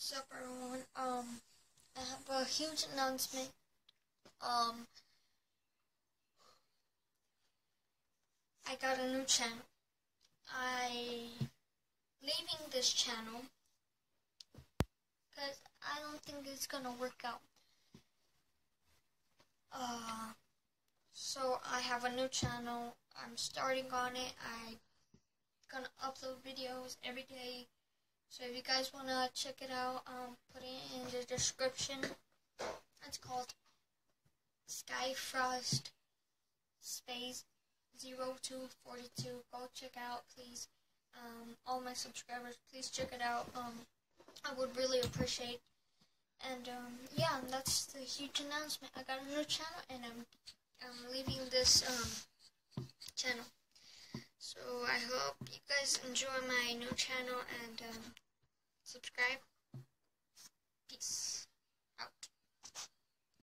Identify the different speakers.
Speaker 1: Sup everyone, um, I have a huge announcement. Um, I got a new channel. I leaving this channel because I don't think it's gonna work out. Uh, so I have a new channel. I'm starting on it. I gonna upload videos every day. So if you guys wanna check it out, um, put it in the description. It's called SkyFrost Space 0242. Go check out, please. Um, all my subscribers, please check it out. Um, I would really appreciate. And um, yeah, that's the huge announcement. I got a new channel, and I'm I'm leaving this um channel. I hope you guys enjoy my new channel and um, subscribe.